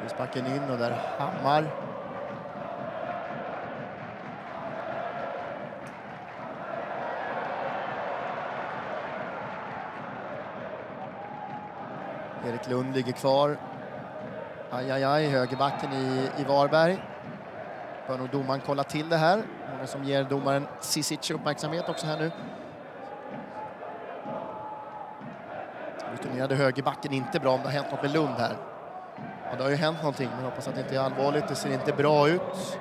Frisparken in och där Hammar. Erik Lund ligger kvar. Aj, aj, aj, högerbacken i, i Varberg. Bör nog domaren kolla till det här. Många som ger domaren Cisic uppmärksamhet också här nu. Rutinerade högerbacken inte bra om det har hänt något med Lund här. Ja, det har ju hänt någonting, men hoppas att det inte är allvarligt. Det ser inte bra ut.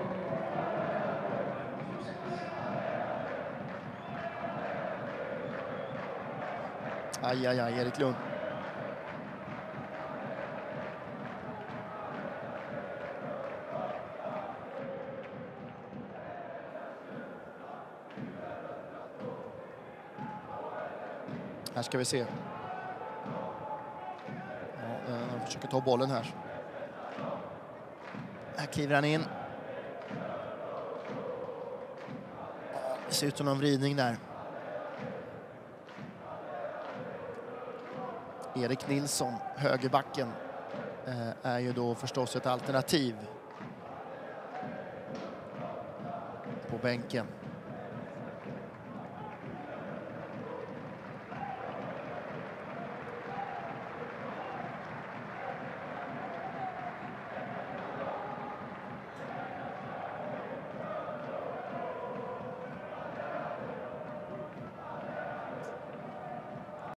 Aj, aj, aj, Erik Lund. Här ska vi se. Ja, eh, försöker ta bollen här. Här kliver han in. Det ser ut som någon vridning där. Erik Nilsson, högerbacken, eh, är ju då förstås ett alternativ på bänken.